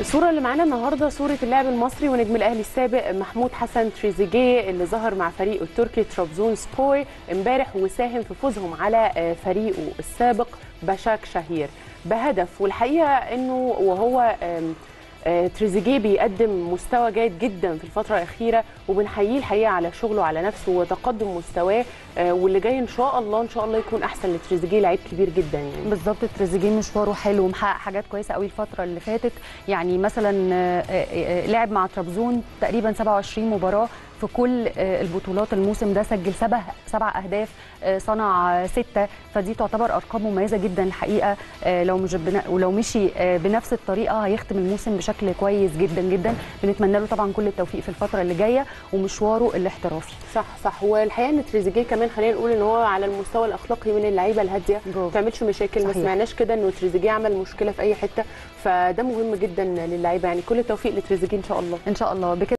الصورة اللي معانا النهاردة صورة اللاعب المصري ونجم الأهلي السابق محمود حسن تريزيجيه اللي ظهر مع فريقه التركي ترابزون سبور امبارح وساهم في فوزهم على فريقه السابق بشاك شهير. بهدف والحقيقة إنه وهو تريزيجيه بيقدم مستوى جيد جدا في الفترة الأخيرة وبنحييه الحقيقة على شغله على نفسه وتقدم مستواه واللي جاي إن شاء الله إن شاء الله يكون أحسن لتريزيجيه لعيب كبير جدا يعني. بالظبط تريزيجيه مشواره حلو ومحقق حاجات كويسة قوي الفترة اللي فاتت. يعني مثلا لعب مع ترابزون تقريبا 27 مباراة. في كل البطولات. الموسم ده سجل سبع سبع أهداف صنع ستة. فدي تعتبر أرقام مميزة جدا الحقيقة. لو مش ولو مشي بنفس الطريقة هيختم الموسم بشكل كويس جدا جدا. بنتمنى له طبعا كل التوفيق في الفترة اللي جاية ومشواره الاحترافي. صح صح. والحقيقة إن تريزيجيه كمان خلينا نقول إن هو على المستوى الأخلاقي من اللعيبة الهادية. ما بتعملش مشاكل. ما سمعناش كده إنه تريزيجيه عمل مشكلة في أي حتة. فده مهم جدا للعيبة. يعني كل التوفيق لتريزيجيه إن شاء الله. إن شاء الله. بكده